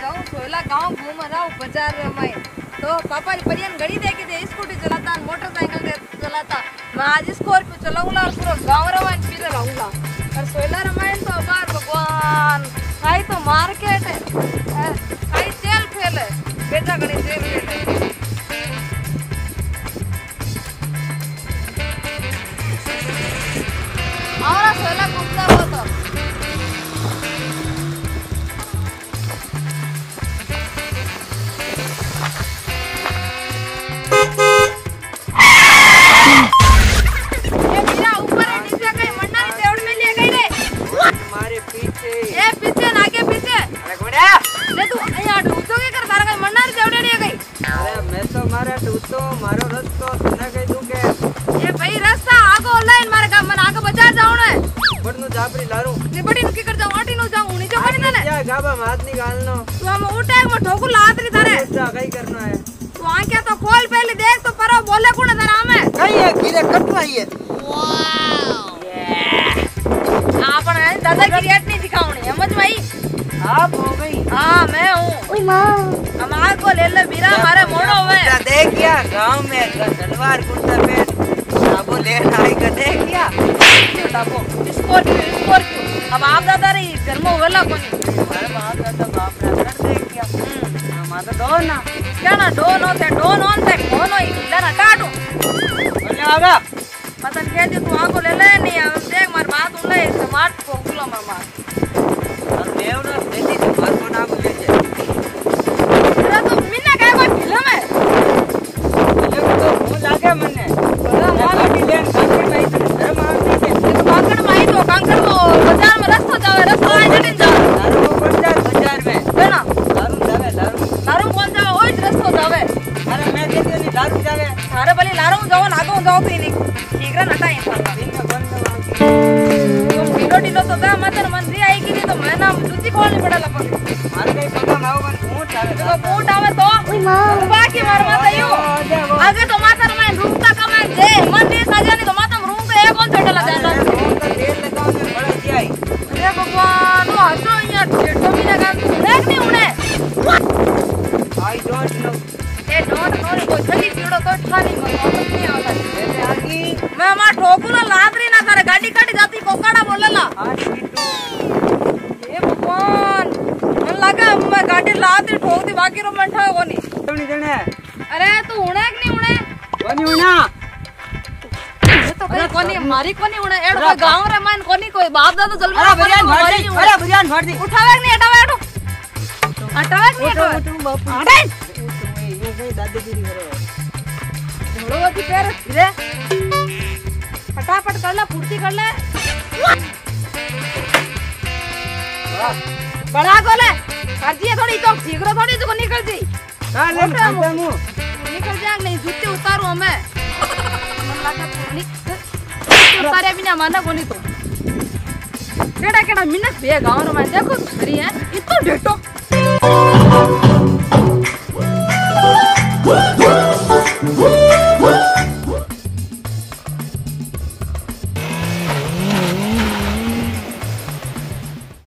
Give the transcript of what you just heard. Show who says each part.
Speaker 1: जाऊँ सोला गाँव घूम रहा हूँ बाज़ार में तो पापा परियन घड़ी देखे थे स्कूटी चलाता मोटरसाइकिल चलाता मैं आज स्कॉर्पियो चलाऊँगा और पूरा गाँव रवान फिर रहूँगा और सोला रामायण तो बार भगवान खाई तो मार्केट है खाई तेल फेल है बेटा घड़ी
Speaker 2: અરે મેં તો મારા ટૂતો મારો રસ્તો તને કહી દઉં કે
Speaker 1: એ ભાઈ રસ્તા આગો લઈને મારે ગામ મને આગળ બજાર જાવું ને
Speaker 2: પડનું જાપરી લારું
Speaker 1: ને બડી નું કર જાઉં આટી નું જાઉં નીચે પડી ને
Speaker 2: ક્યાં ગાબા હાથની ગાલનો
Speaker 1: તું આમ ઉઠે એક ઠોકુ લાતરી તારે
Speaker 2: ઊંચા કઈ કરનો હે
Speaker 1: તું આંખ્યા તો ખોલ પહેલી દેખ તો પરો બોલે કોણ તારા આમે
Speaker 2: કઈ હે ગીરે કટવા હે
Speaker 1: આપણ દાદાગીરી એટલી दिखावणी समझ भाई
Speaker 2: आप हो गई
Speaker 1: हाँ मैं हूँ हम आग को ले ले बीरा हमारे मोड़ो में।
Speaker 2: देख क्या गाँव में सलवार कुर्ता पहन साबु लेना आई का देख क्या।
Speaker 1: टाको स्कॉर्पियो स्कॉर्पियो अब आप दादा रही घर में वेला कोनी
Speaker 2: हमारे बाप का तो बाप रे कर देख क्या। हमारा दो ना।
Speaker 1: क्या ना डोन होते डोन ऑन ते कौन होई ना टाटू
Speaker 2: बोले आगा
Speaker 1: मतलब कह दी तू आगो ले ले नहीं अब देख मार बात उन ले स्मार्ट फोकुलो मार मार।
Speaker 2: हम देव ना देती थी
Speaker 1: लारू जाओ नागो जाओ तो इनी ठीक रे नटा इंसान
Speaker 2: दिन में बंद वहाँ की
Speaker 1: तुम ढीलो ढीलो तो गा मत मंदी आई की नहीं तो मैं ना जूती खोलनी पड़ा लपक
Speaker 2: मारे कहीं पता ना होगा ऊँट जावे
Speaker 1: देखो बूट आवे तो बाकी मार मत आयो ए कोई छली पीड़ो तो ठानी मत नहीं आवता
Speaker 2: आगी
Speaker 1: मैं माँ ठोकुला लादरी ना करे गाड़ी काटी जाती कोकाड़ा बोलेला
Speaker 2: आज
Speaker 1: भगवान मन लगा मैं गाड़ी लादरी ठोक दी बाकी रो मैं ठा कोनी
Speaker 2: नहीं देने
Speaker 1: अरे तू उणे कि नहीं उणे
Speaker 2: कोनी
Speaker 1: ये तो कोनी मारी कोनी उणे एड़ गाँव रे मन कोनी कोई बाप दादा जल
Speaker 2: अरे बुझान फाड़ दी। अरे बुझान फाड़ दी।
Speaker 1: उठावे कि नहीं हटावे। हटो हटावे नहीं हटावे।
Speaker 2: उठू बापू
Speaker 1: हटे की ले पूर्ति कर ले। बड़ा को ले। कर दिए थोड़ी तो ठीक रो थोड़ी तो निकल जी
Speaker 2: का ले खाता मु
Speaker 1: निकल जाए नहीं जूते उतारू हमें। तो निकल उतारे भी ना माना कोनी तो। केड़ा केड़ा